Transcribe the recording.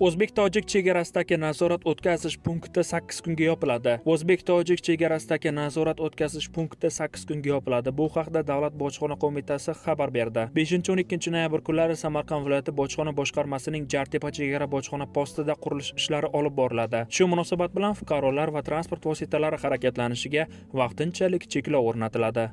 o'zbek tojik chegarasidagi nazorat o'tkazish punkti sakkiz kunga yopiladi. O'zbek tojik chegarasidagi nazorat o'tkazish punkti sakkiz kunga yopiladi. Bu haqda davlat bojxona qo'mitasi xabar berdi. Beshinchi o'n ikkinchi noyabr kunlari samarqand viloyati bojxona boshqarmasining jartepa chegara bojxona postida qurilish ishlari olib boriladi. Shu munosabat bilan fuqarolar va transport vositalari harakatlanishiga vaqtinchalik cheklov o'rnatiladi.